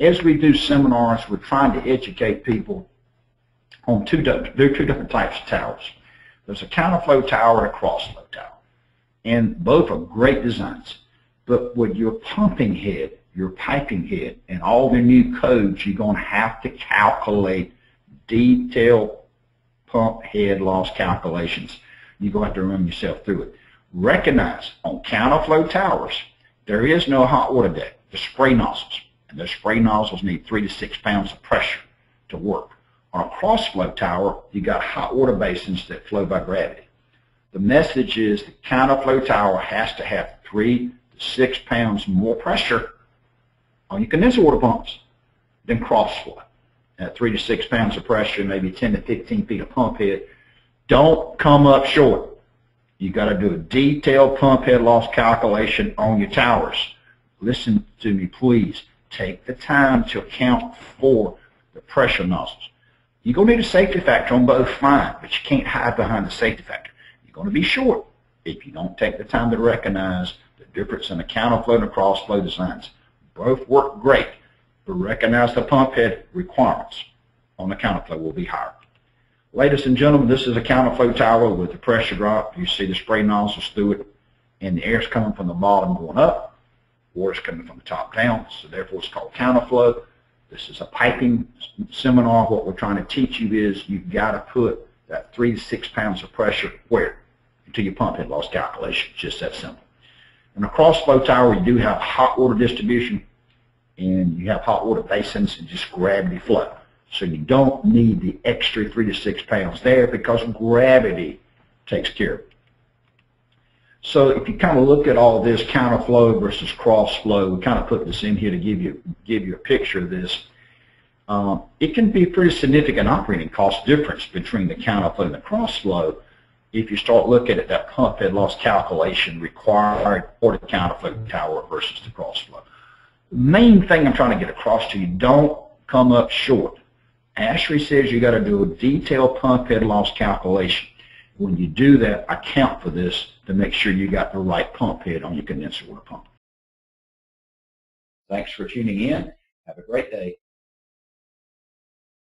as we do seminars, we're trying to educate people on two, there are two different types of towers. There's a counterflow tower and a crossflow tower. And both are great designs. But with your pumping head, your piping head, and all the new codes, you're going to have to calculate detailed pump head loss calculations. You're going to have to run yourself through it. Recognize on counterflow towers, there is no hot water deck. The spray nozzles. And those spray nozzles need three to six pounds of pressure to work. On a crossflow tower, you got hot water basins that flow by gravity. The message is the counterflow tower has to have three to six pounds more pressure on your condenser water pumps than crossflow. At three to six pounds of pressure, maybe 10 to 15 feet of pump head, don't come up short. You got to do a detailed pump head loss calculation on your towers. Listen to me, please. Take the time to account for the pressure nozzles. You're going to need a safety factor on both, fine, but you can't hide behind the safety factor. You're going to be short if you don't take the time to recognize the difference in the counterflow and the crossflow designs. Both work great, but recognize the pump head requirements on the counterflow will be higher. Ladies and gentlemen, this is a counterflow tower with the pressure drop. You see the spray nozzles through it, and the air's coming from the bottom going up. Water's coming from the top down, so therefore it's called counterflow. This is a piping seminar. What we're trying to teach you is you've got to put that three to six pounds of pressure where? Into your pump head loss calculation. Just that simple. In a crossflow tower, you do have hot water distribution and you have hot water basins and just gravity flow. So you don't need the extra three to six pounds there because gravity takes care of it. So if you kind of look at all this counterflow versus crossflow, we kind of put this in here to give you give you a picture of this. Um, it can be a pretty significant operating cost difference between the counterflow and the crossflow if you start looking at that pump head loss calculation required for the counterflow tower versus the crossflow. The main thing I'm trying to get across to you, don't come up short. ASHRAE says you got to do a detailed pump head loss calculation. When you do that, account for this to make sure you got the right pump head on your condenser water pump. Thanks for tuning in. Have a great day.